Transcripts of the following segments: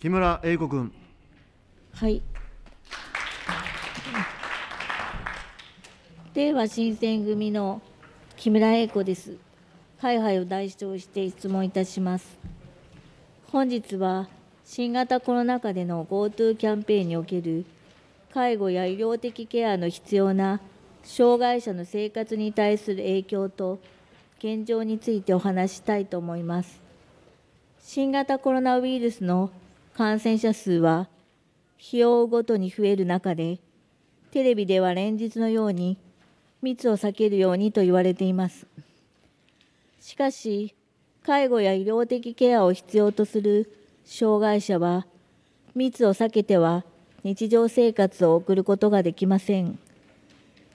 木村英子君。はい。令和新選組の木村英子です。会派を代表して質問いたします。本日は新型コロナ禍での GoTo キャンペーンにおける介護や医療的ケアの必要な障害者の生活に対する影響と現状についてお話したいと思います。新型コロナウイルスの感染者数は日を追うごとに増える中で、テレビでは連日のように密を避けるようにと言われています。しかし、介護や医療的ケアを必要とする障害者は、密を避けては日常生活を送ることができません。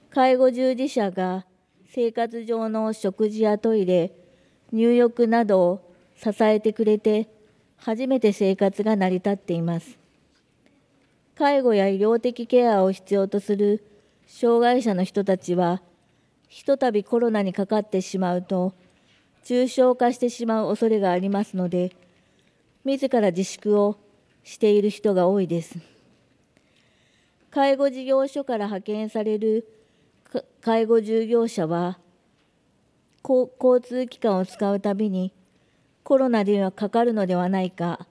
介護従事者が生活上の食事やトイレ、入浴などを支えてくれて、初めて生活が成り立っています。介護や医療的ケアを必要とする障害者の人たちは、ひとたびコロナにかかってしまうと、重症化してしまう恐れがありますので、自ら自粛をしている人が多いです。介護事業所から派遣される介護従業者は、交通機関を使うたびに、コロナではかかるのではないか、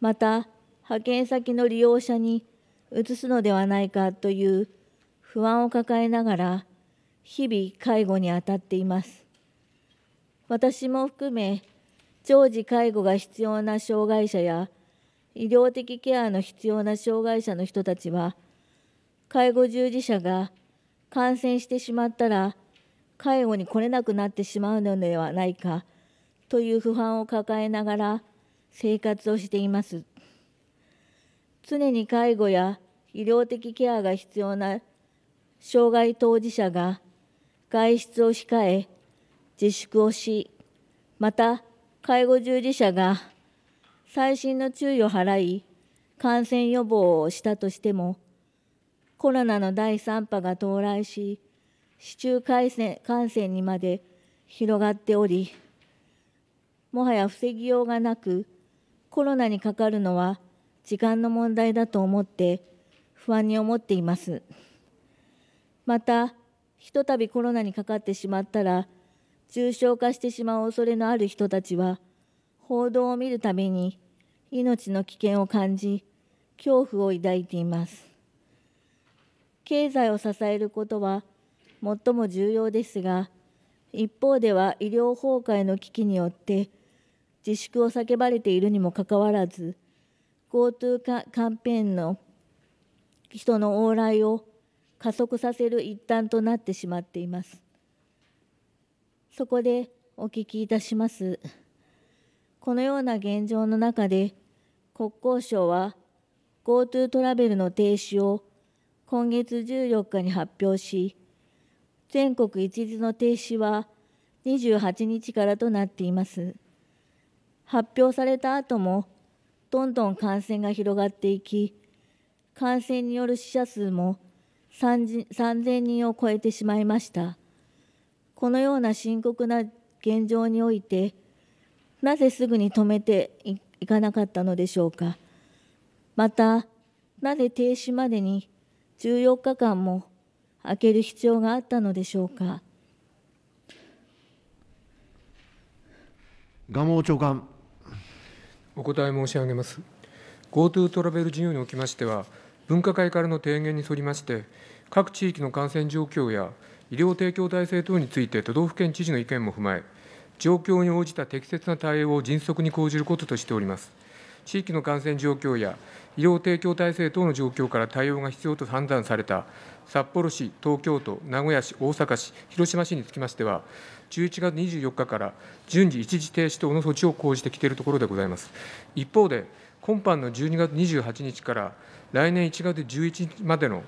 また、派遣先の利用者に移すのではないかという不安を抱えながら、日々介護に当たっています。私も含め、常時介護が必要な障害者や、医療的ケアの必要な障害者の人たちは、介護従事者が感染してしまったら、介護に来れなくなってしまうのではないかという不安を抱えながら生活をしています。常に介護や医療的ケアが必要な障害当事者が外出を控え、自粛をし、また介護従事者が細心の注意を払い、感染予防をしたとしても、コロナの第3波が到来し、市中感染感染にまで広がっており、もはや防ぎようがなく、コロナにかかるのは時間の問題だと思って不安に思っています。また、ひとたびコロナにかかってしまったら、重症化してしまう恐れのある人たちは、報道を見るたびに命の危険を感じ、恐怖を抱いています。経済を支えることは最も重要ですが、一方では医療崩壊の危機によって自粛を叫ばれているにもかかわらず、GoTo キャンペーンの人の往来を加速させる一端となってしまっています。そこでお聞きいたします。このような現状の中で、国交省は GoTo トラベルの停止を今月14日に発表し、全国一律の停止は28日からとなっています。発表された後も、どんどん感染が広がっていき、感染による死者数も3000人を超えてしまいました。このような深刻な現状において、なぜすぐに止めていかなかったのでしょうか。また、なぜ停止までに14日間も空ける必要があったのでしょうか。蒲生長官。お答え申し上げます。GoTo トラベル事業におきましては、分科会からの提言に沿りまして、各地域の感染状況や医療提供体制等について都道府県知事の意見も踏まえ、状況に応じた適切な対応を迅速に講じることとしております。地域の感染状況や医療提供体制等の状況から対応が必要と判断された札幌市、東京都、名古屋市、大阪市、広島市につきましては、11月24日から順次一時停止等の措置を講じてきているところでございます。一方で、今般の12月28日から来年1月11日までの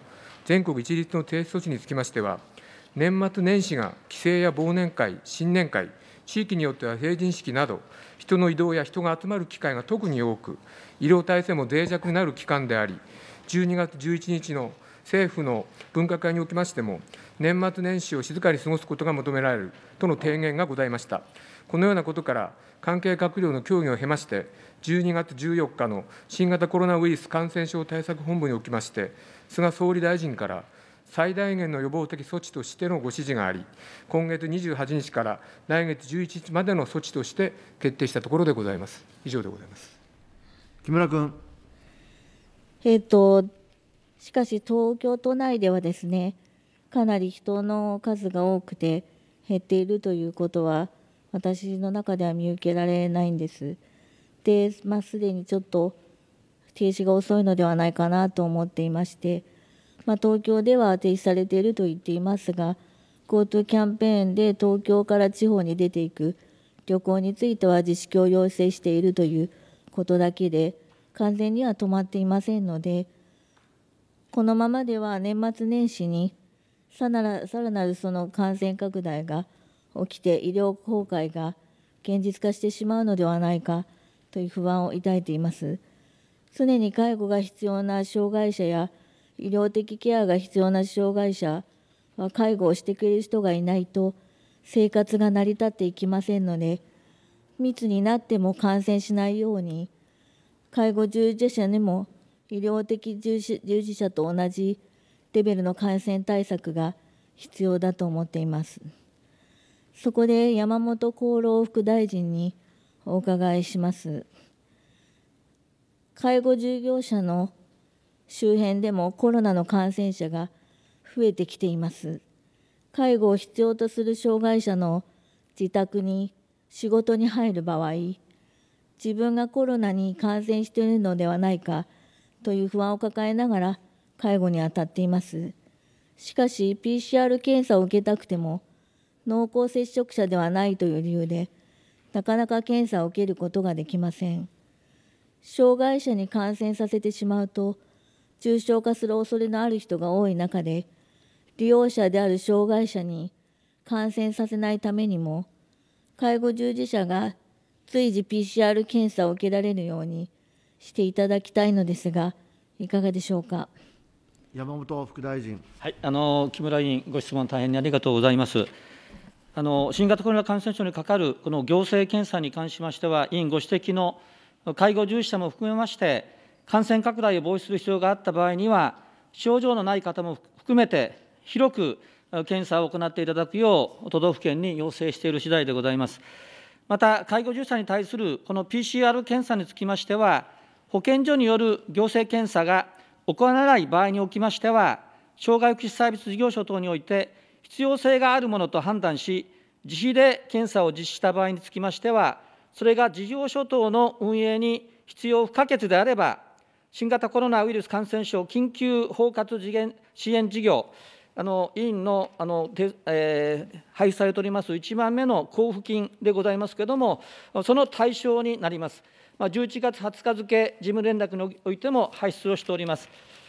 全国一律の停止措置につきましては、年末年始が帰省や忘年会、新年会、地域によっては成人式など、人の移動や人が集まる機会が特に多く、医療体制も脆弱になる期間であり、12月11日の政府の分科会におきましても、年末年始を静かに過ごすことが求められるとの提言がございました。このようなことから、関係閣僚の協議を経まして、12月14日の新型コロナウイルス感染症対策本部におきまして、菅総理大臣から最大限の予防的措置としてのご指示があり、今月28日から来月11日までの措置として決定したところでございます。以上でございます。木村君。えっ、と、しかし東京都内ではですね、かなり人の数が多くて減っているということは、私の中では見受けられないんです。で、まあ、すでにちょっと停止が遅いのではないかなと思っていまして、まあ、東京では停止されていると言っていますが、GoTo キャンペーンで東京から地方に出ていく旅行については自粛を要請しているということだけで、完全には止まっていませんので、このままでは年末年始にさらなさらなるその感染拡大が起きて医療崩壊が現実化してしまうのではないかという不安を抱いています。常に介護が必要な障害者や医療的ケアが必要な障害者は介護をしてくれる人がいないと生活が成り立っていきませんので密になっても感染しないように介護従事者にも医療的従事従事者と同じレベルの感染対策が必要だと思っています。そこで山本厚労副大臣にお伺いします。介護従業者の周辺でもコロナの感染者が増えてきています。介護を必要とする障害者の自宅に仕事に入る場合、自分がコロナに感染しているのではないかという不安を抱えながら介護に当たっています。しかし、PCR 検査を受けたくても、濃厚接触者ではないという理由で、なかなか検査を受けることができません。障害者に感染させてしまうと、重症化する恐れのある人が多い中で、利用者である障害者に感染させないためにも、介護従事者が随時 PCR 検査を受けられるようにしていただきたいのですが、いかがでしょうか？山本副大臣。はい、あの木村委員、ご質問大変にありがとうございます。あの新型コロナ感染症にかかるこの行政検査に関しましては、委員ご指摘の介護従事者も含めまして、感染拡大を防止する必要があった場合には、症状のない方も含めて、広く検査を行っていただくよう、都道府県に要請している次第でございます。また、介護従事者に対するこの PCR 検査につきましては、保健所による行政検査が行わない場合におきましては、障害福祉サービス事業所等において、必要性があるものと判断し、自費で検査を実施した場合につきましては、それが事業所等の運営に必要不可欠であれば、新型コロナウイルス感染症緊急包括支援事業、あの委員のあの、えー、配布されております1番目の交付金でございますけれども、その対象になります。まあ、11月20日付、事務連絡においても発出をしております。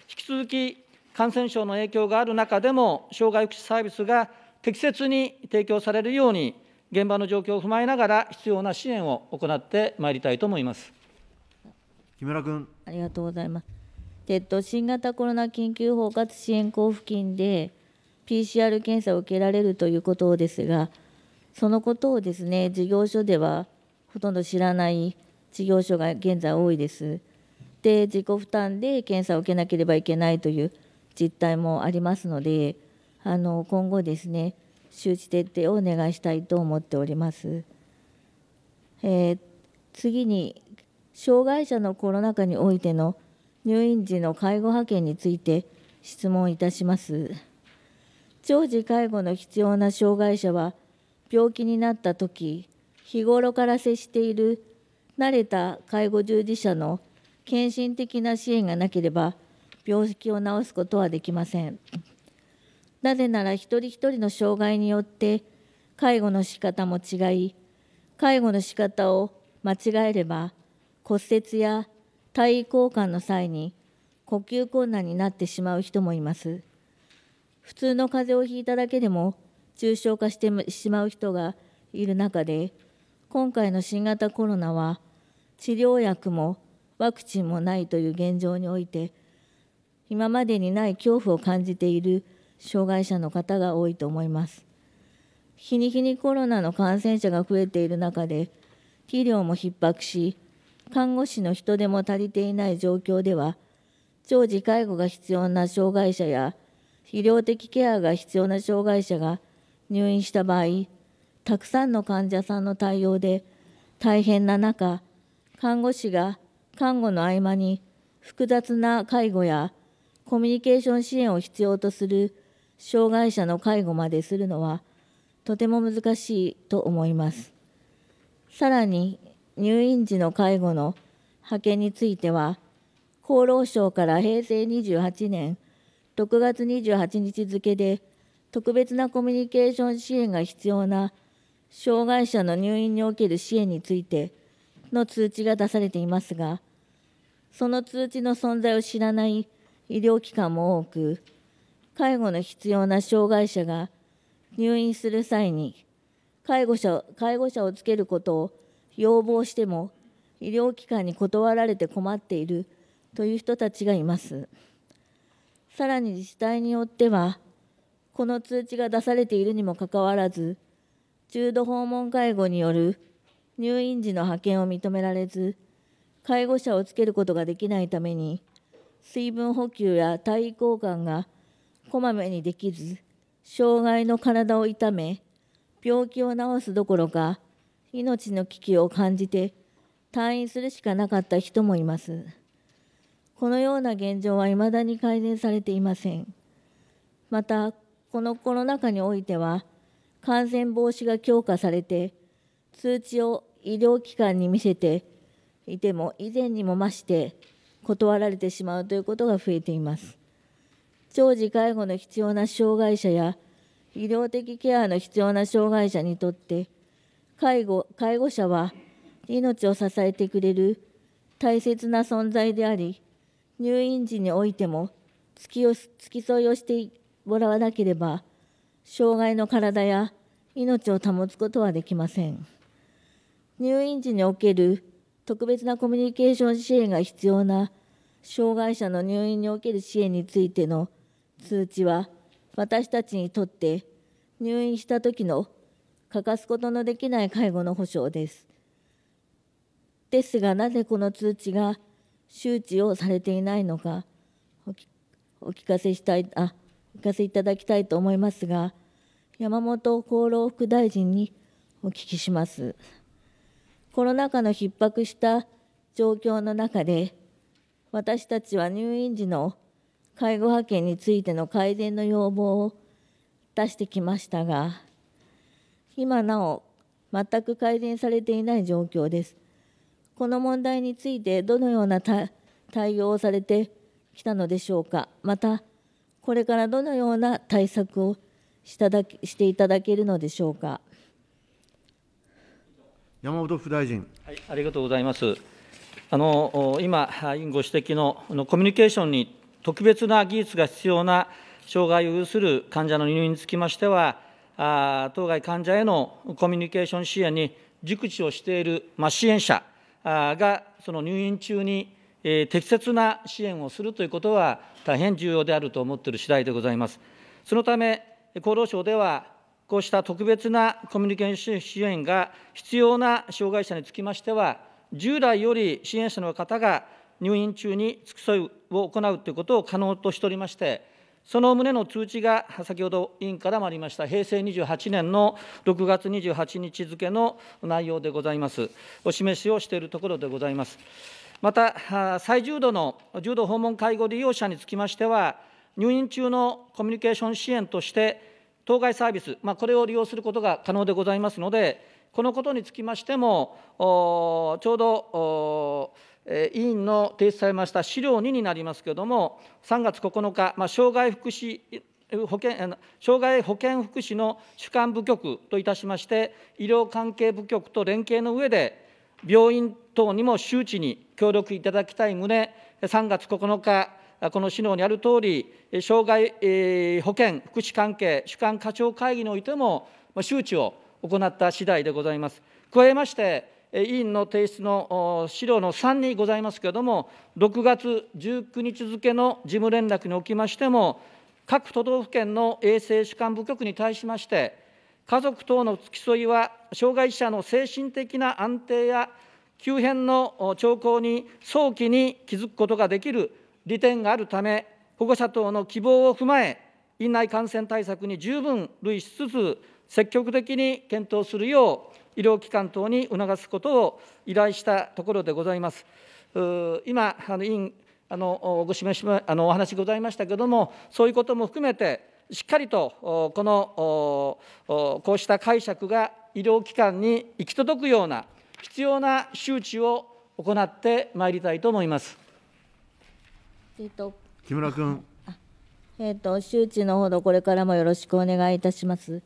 引き続き、感染症の影響がある中でも、障害福祉サービスが適切に提供されるように、現場の状況を踏まえながら、必要な支援を行ってまいりたいと思います。木村君。ありがとうございます。えっと、新型コロナ緊急包括支援交付金で PCR 検査を受けられるということですが、そのことをですね、事業所ではほとんど知らない事業所が現在多いです。で、自己負担で検査を受けなければいけないという実態もありますので、あの今後ですね、周知徹底をお願いしたいと思っております。えー、次に、障害者のコロナ禍においての入院時の介護派遣について質問いたします。長時介護の必要な障害者は、病気になったとき、日頃から接している慣れた介護従事者の献身的な支援がなければ、病気を治すことはできません。なぜなら一人一人の障害によって介護の仕方も違い、介護の仕方を間違えれば骨折や体位交換の際に呼吸困難になってしまう人もいます。普通の風邪をひいただけでも重症化してしまう人がいる中で、今回の新型コロナは治療薬もワクチンもないという現状において、今までにない恐怖を感じている障害者の方が多いと思います。日に日にコロナの感染者が増えている中で、医療も逼迫し、看護師の人手も足りていない状況では、長時介護が必要な障害者や、医療的ケアが必要な障害者が入院した場合、たくさんの患者さんの対応で大変な中、看護師が看護の合間に複雑な介護やコミュニケーション支援を必要とする障害者の介護までするのはとても難しいと思います。さらに入院時の介護の派遣については厚労省から平成28年6月28日付で特別なコミュニケーション支援が必要な障害者の入院における支援についての通知が出されていますが、その通知の存在を知らない医療機関も多く、介護の必要な障害者が入院する際に介護者介護者をつけることを要望しても医療機関に断られて困っているという人たちがいます。さらに自治体によっては、この通知が出されているにもかかわらず、重度訪問介護による入院時の派遣を認められず、介護者をつけることができないために、水分補給や体位交換がこまめにできず、障害の体を痛め、病気を治すどころか、命の危機を感じて退院するしかなかった人もいます。このような現状は未だに改善されていません。また、このコロナ禍においては、感染防止が強化されて、通知を医療機関に見せていても、以前にも増して断られてしまうということが増えています。長時介護の必要な障害者や、医療的ケアの必要な障害者にとって、介護介護者は命を支えてくれる大切な存在であり、入院時においても付き付き添いをしてもらわなければ、障害の体や命を保つことはできません。入院時における特別なコミュニケーション支援が必要な障害者の入院における支援についての通知は私たちにとって入院した時の欠かすことのできない介護の保障です。ですがなぜこの通知が周知をされていないのかお聞かせしたいあお聞かせいただきたいと思いますが山本厚労副大臣にお聞きします。コロナ禍の逼迫した状況の中で、私たちは入院時の介護派遣についての改善の要望を出してきましたが、今なお全く改善されていない状況です。この問題についてどのような対応をされてきたのでしょうか。また、これからどのような対策をしただしていただけるのでしょうか。山本副大臣。はい、ありがとうございます。あの今、委員ご指摘のコミュニケーションに特別な技術が必要な障害を有する患者の入院につきましては、当該患者へのコミュニケーション支援に熟知をしている、ま、支援者がその入院中に適切な支援をするということは大変重要であると思っている次第でございます。そのため、厚労省ではこうした特別なコミュニケーション支援が必要な障害者につきましては、従来より支援者の方が入院中に付き添いを行うということを可能としておりまして、その旨の通知が先ほど委員からもありました平成28年の6月28日付の内容でございます。お示しをしているところでございます。また、最重度の重度訪問介護利用者につきましては、入院中のコミュニケーション支援として、当該サービス、まあ、これを利用することが可能でございますので、このことにつきましても、ちょうど委員の提出されました資料2になりますけれども、3月9日、まあ、障害福祉保険障害保健福祉の主管部局といたしまして、医療関係部局と連携の上で、病院等にも周知に協力いただきたい旨、3月9日、この資料にあるとおり、障害保険福祉関係主管課長会議においても、周知を行った次第でございます。加えまして、委員の提出の資料の3にございますけれども、6月19日付の事務連絡におきましても、各都道府県の衛生主管部局に対しまして、家族等の付き添いは、障害者の精神的な安定や急変の兆候に早期に気づくことができる利点があるため、保護者等の希望を踏まえ、院内感染対策に十分類しつつ、積極的に検討するよう、医療機関等に促すことを依頼したところでございます。今、あの委員あのご示しあのお話ございましたけれども、そういうことも含めて、しっかりとこのこうした解釈が医療機関に行き届くような必要な周知を行ってまいりたいと思います。えっと、木村君。えっと、周知のほど、これからもよろしくお願いいたします。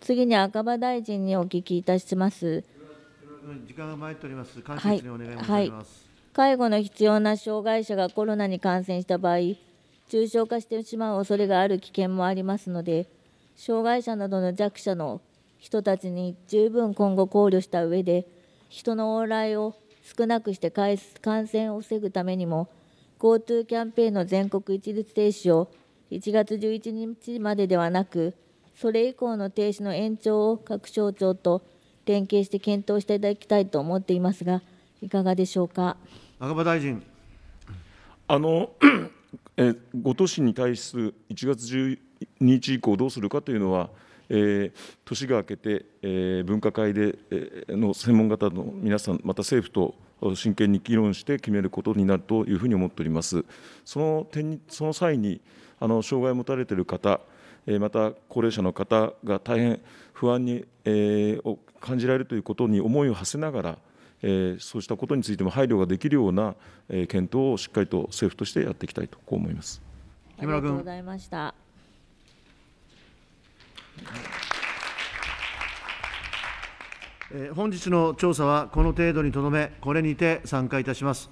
次に赤羽大臣にお聞きいたします。時間が参っております。簡潔にお願い申します、はいはい。介護の必要な障害者がコロナに感染した場合、重症化してしまう恐れがある危険もありますので、障害者などの弱者の人たちに十分今後考慮した上で、人の往来を少なくして感染を防ぐためにも、GoTo キャンペーンの全国一律停止を1月11日までではなく、それ以降の停止の延長を各省庁と連携して検討していただきたいと思っていますが、いかがでしょうか？赤羽大臣。あのえ5都市に対する1月12日以降どうするかというのは、えー、年が明けて、えー、分科会で、えー、の専門方の皆さん、また政府と真剣に議論して決めることになるというふうに思っております。その点にその際にあの障害を持たれている方、また高齢者の方が大変不安に、えー、感じられるということに思いを馳せながら、えー、そうしたことについても配慮ができるような、えー、検討をしっかりと政府としてやっていきたいとこう思います。木村君ありがとうございました。えー、本日の調査はこの程度にとどめこれにて参加いたします。